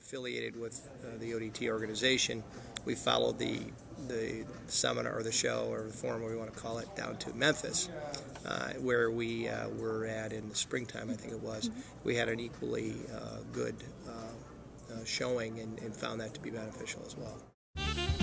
affiliated with uh, the ODT organization, we followed the the seminar or the show or the forum, whatever we want to call it, down to Memphis, uh, where we uh, were at in the springtime, I think it was. We had an equally uh, good uh, uh, showing and, and found that to be beneficial as well.